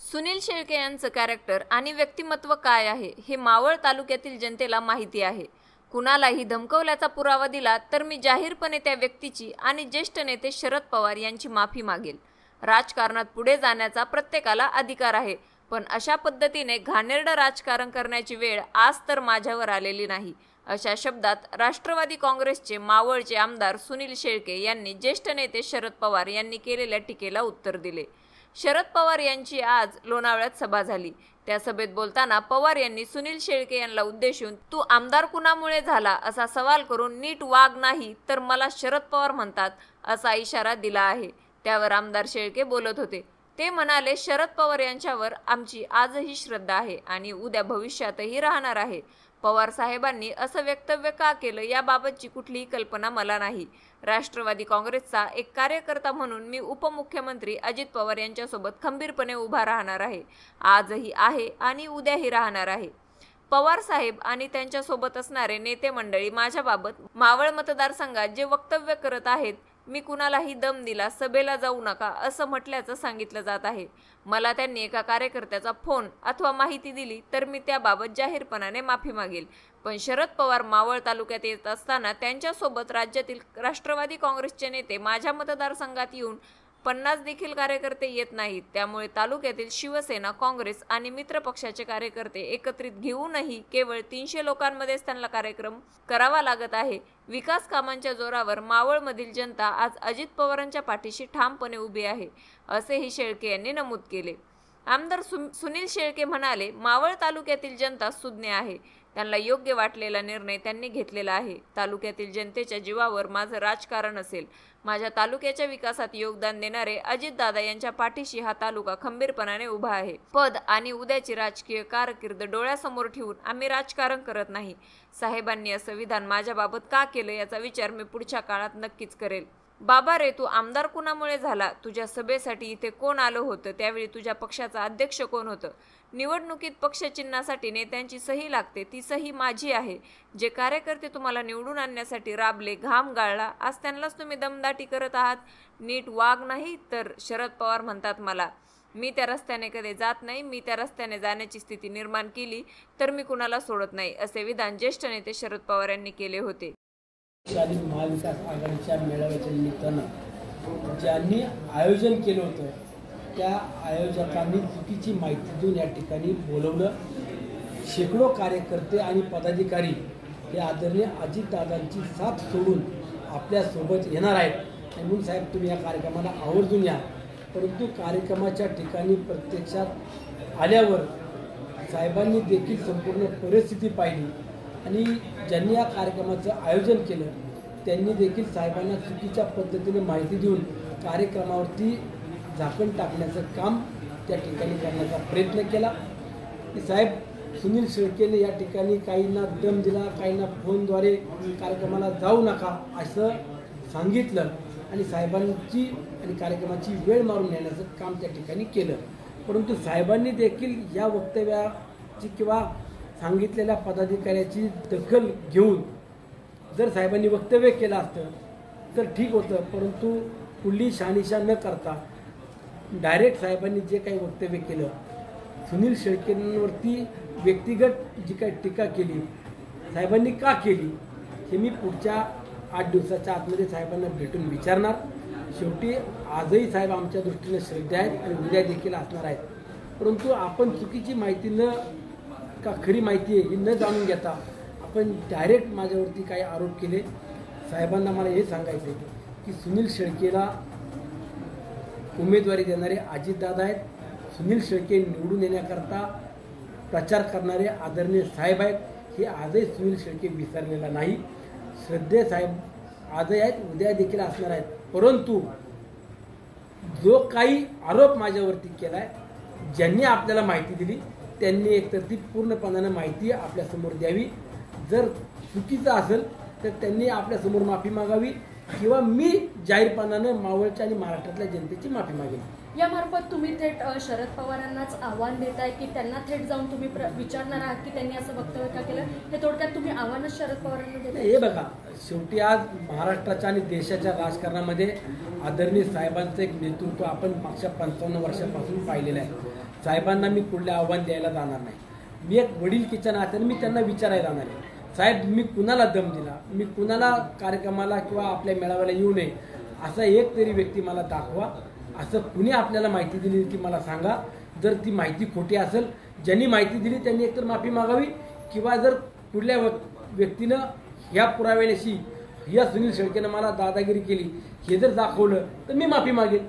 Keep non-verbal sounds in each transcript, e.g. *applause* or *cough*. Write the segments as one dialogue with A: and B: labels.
A: सुनील शेळके यांचं कॅरेक्टर आणि व्यक्तिमत्व काय आहे हे मावळ तालुक्यातील जनतेला माहिती आहे. कुणालाही धमकवल्याचा पुरावा दिला तर मी जाहीरपणे त्या व्यक्तीची आणि ज्येष्ठ नेते शरद पवार यांची माफी मागेल. राजकारणात पुढे जाण्याचा प्रत्येकाला अधिकार आहे पण अशा पद्धतीने घाणेरडं राजकारण करण्याची वेळ आज तर माझ्यावर आलेली नाही. अशा शब्दात राष्ट्रवादी काँग्रेसचे मावळचे आमदार सुनील शेळके यांनी ज्येष्ठ नेते शरद पवार यांनी केलेल्या टीकेला उत्तर दिले. शरद पवार यांची आज लोणावळ्यात सभा झाली. त्या सभेत बोलताना पवार यांनी सुनील शेळके यांना उद्देशून तू आमदार कुणामुळे झाला? असा सवाल करून नीट वाग नाही तर मला शरद पवार म्हणतात असा इशारा दिला आहे. त्यावर आमदार शेळके बोलत होते. ते म्हणाले शरद पवार यांच्यावर आमची आजही श्रद्धा आहे आणि उद्या भविष्यातही राहणार आहे. पवार साहेबांनी असं वक्तव्य का केलं याबाबतची कुठलीही कल्पना मला नाही. राष्ट्रवादी काँग्रेसचा एक कार्यकर्ता म्हणून मी उपमुख्यमंत्री अजित पवार यांच्यासोबत खंबीरपणे उभा राहणार आहे. आजही आहे आणि उद्याही राहणार आहे. पवार साहेब आणि त्यांच्यासोबत असणारे नेते मंडळी माझ्याबाबत मावळ मतदारसंघात जे वक्तव्य करत आहेत मी कुणालाही दम दिला सभेला जाऊ नका असं म्हटल्याचं सांगितलं जात आहे. मला त्यांनी एका कार्यकर्त्याचा फोन अथवा माहिती दिली तर मी त्याबाबत जाहीरपणाने माफी मागेल. पण शरद पवार मावळ तालुक्यात येत असताना त्यांच्यासोबत राज्यातील राष्ट्रवादी काँग्रेसचे नेते माझ्या मतदारसंघात येऊन पन्नास देखील कार्यकर्ते येत नाहीत. त्यामुळे तालुक्यातील शिवसेना काँग्रेस आणि मित्र पक्षाचे कार्यकर्ते एकत्रित घेऊनही केवळ तीनशे लोकांमध्येच त्यांना कार्यक्रम करावा लागत आहे. विकास कामांच्या जोरावर मावळमधील जनता आज अजित पवारांच्या पाठीशी ठामपणे उभी आहे असेही शेळके यांनी नमूद केले. आमदार सु सुनील शेळके म्हणाले मावळ तालुक्यातील जनता सुज्ञ आहे. त्यांना योग्य वाटलेला निर्णय त्यांनी घेतलेला आहे. तालुक्यातील जनतेच्या जीवावर माझं राजकारण असेल. माझ्या तालुक्याच्या विकासात योगदान देणारे अजितदादा यांच्या पाठीशी हा तालुका खंबीरपणाने उभा आहे. पद आणि उद्याची राजकीय कारकीर्द डोळ्यासमोर ठेवून आम्ही राजकारण करत नाही. साहेबांनी असं विधान माझ्याबाबत का केलं याचा विचार मी पुढच्या काळात नक्कीच करेल. बाबा रे तू आमदार कुणामुळे झाला? तुझ्या सभेसाठी इथे कोण आलं होतं? त्यावेळी तुझ्या पक्षाचा अध्यक्ष कोण होतं? निवडणुकीत पक्षचिन्हासाठी नेत्यांची सही लागते ती सही माझी आहे. जे कार्यकर्ते तुम्हाला निवडून आणण्यासाठी राबले घाम गाळला आज त्यांनाच तुम्ही दमदाटी करत आहात. नीट वाघ नाही तर शरद पवार म्हणतात मला मी त्या रस्त्याने कधी जात नाही मी त्या रस्त्याने जाण्याची स्थिती निर्माण केली तर मी कुणाला सोडत नाही असे विधान ज्येष्ठ नेते शरद पवार यांनी केले होते.
B: तत्कालीन महाविकास आघाडीच्या मेळाव्याच्या निमित्तानं ज्यांनी आयोजन केलं होतं त्या आयोजकांनी चुकीची माहिती देऊन या ठिकाणी बोलवलं. शेकडो कार्यकर्ते आणि पदाधिकारी हे आदरणीय अजितदादांची साथ सोडून आपल्यासोबत येणार आहेत. म्हणून साहेब तुम्ही या कार्यक्रमाला आवर्जून या. परंतु कार्यक्रमाच्या ठिकाणी प्रत्यक्षात आल्यावर साहेबांनी देखील संपूर्ण परिस्थिती पाहिली. आणि ज्यांनी या कार्यक्रमाचं आयोजन केलं त्यांनी देखील साहेबांना चुकीच्या पद्धतीने माहिती देऊन कार्यक्रमावरती झाकण टाकण्याचं काम त्या ठिकाणी करण्याचा प्रयत्न केला. की साहेब सुनील शेळकेने या ठिकाणी काहींना दम दिला काहींना फोनद्वारे कार्यक्रमाला जाऊ नका असं सांगितलं आणि साहेबांची आणि कार्यक्रमाची वेळ मारून नेण्याचं काम त्या ठिकाणी केलं. परंतु साहेबांनी देखील या वक्तव्याची किंवा सांगितलेल्या पदाधिकाऱ्याची दखल घेऊन जर साहेबांनी वक्तव्य केलं असतं तर ठीक होतं. परंतु कुठली शहानिशा न करता डायरेक्ट साहेबांनी जे काही वक्तव्य केलं सुनील शेळकेंवरती व्यक्तिगत जी काही टीका केली साहेबांनी का केली हे मी पुढच्या आठ दिवसाच्या आतमध्ये साहेबांना भेटून विचारणार. शेवटी आजही साहेब आमच्या दृष्टीने श्रद्धा आहेत आणि उद्या देखील असणार आहेत. परंतु आपण चुकीची माहिती न का खरी माहिती आहे ही न जाणून घेता आपण डायरेक्ट माझ्यावरती काही आरोप केले. साहेबांना मला हे सांगायचं आहे की सुनील शेळकेला उमेदवारी देणारे अजितदादा आहेत. सुनील शेळके निवडून येण्याकरता प्रचार करणारे आदरणीय साहेब आहेत. हे आजही सुनील शेळके विसरलेला नाही. श्रद्धे साहेब आजही आहेत उद्या देखील असणार आहेत. परंतु जो काही आरोप माझ्यावरती केला आहे ज्यांनी आपल्याला माहिती दिली त्यांनी एकतर ती पूर्णपणानं माहिती आपल्यासमोर द्यावी. जर चुकीचं असेल तर त्यांनी आपल्यासमोर माफी मागावी किंवा मी जाहीरपणानं मावळच्या आणि महाराष्ट्रातल्या जनतेची माफी मागेन.
C: यामार्फत तुम्ही थेट शरद पवारांनाच आव्हान देताय की त्यांना थेट जाऊन तुम्ही विचारणार आहात की त्यांनी असं वक्तव्य का केलं? हे थोडक्यात तुम्ही आव्हानच शरद पवारांना देताय.
B: हे बघा शेवटी आज महाराष्ट्राच्या आणि देशाच्या राजकारणामध्ये आदरणीय साहेबांचं एक नेतृत्व आपण मागच्या पंचावन्न वर्षापासून पाहिलेलं आहे. साहेबांना मी कुठले आव्हान द्यायला जाणार नाही. मी एक वडील किचन नात्याने मी त्यांना विचारायला जाणार आहे. साहेब मी कुणाला दम दिला? मी कुणाला कार्यक्रमाला किंवा आपल्या मेळाव्याला येऊ नये? असा एक तरी व्यक्ती मला दाखवा. असं कुणी आपल्याला माहिती दिली की मला सांगा. जर ती माहिती खोटी असेल ज्यांनी माहिती दिली त्यांनी एकतर माफी मागावी किंवा जर कुठल्या व्यक्तीनं ह्या पुराव्याशी या सुनील शेळकेनं मला दादागिरी केली हे जर दाखवलं तर मी माफी मागेन.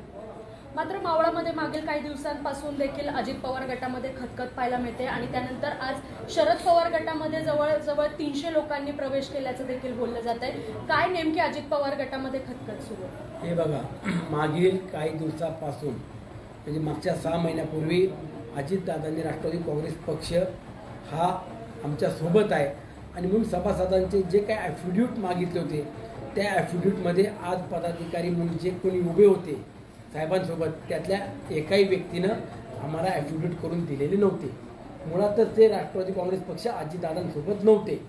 C: मात्र मावळामध्ये मागील काही दिवसांपासून देखील अजित पवार गटामध्ये खतखत पाहायला मिळते आणि त्यानंतर आज शरद पवार गटामध्ये जवळजवळ तीनशे लोकांनी प्रवेश केल्याचं देखील बोललं जात आहे काय नेमकी अजित पवार गटामध्ये खतखत सुरू? आहे
B: हे बघा *clears throat* मागील काही दिवसापासून म्हणजे मागच्या सहा महिन्यापूर्वी अजितदादांनी राष्ट्रवादी काँग्रेस पक्ष हा आमच्यासोबत आहे. आणि म्हणून सभासदांचे जे काही ॲफिड्यूट मागितले होते त्या ॲफिड्यूटमध्ये आज पदाधिकारी म्हणून जे कोणी उभे होते साहेबांसोबत त्यातल्या एकाही व्यक्तीनं आम्हाला ॲफिड्यूट करून दिलेले नव्हते. मुळातच ते राष्ट्रवादी काँग्रेस पक्ष आजीदादांसोबत नव्हते.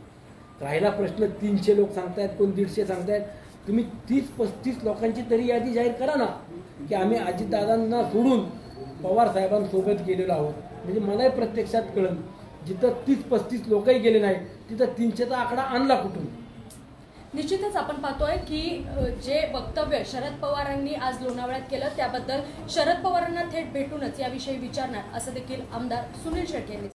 B: राहिला प्रश्न तीनशे लोक सांगतायत कोण दीडशे सांगतायत? तुम्ही तीस पस्तीस लोकांची तरी यादी जाहीर करा ना की आम्ही अजितदादांना सोडून पवार साहेबांसोबत गेलेलो आहोत. म्हणजे मलाही प्रत्यक्षात कळलं जिथं तीस पस्तीस लोकही गेले नाही तिथं तीनशेचा आकडा आणला कुठून?
C: निश्चितच आपण पाहतोय की जे वक्तव्य शरद पवारांनी आज लोणावळ्यात केलं त्याबद्दल शरद पवारांना थेट भेटूनच याविषयी विचारणार असं देखील आमदार सुनील शेट्टी यांनी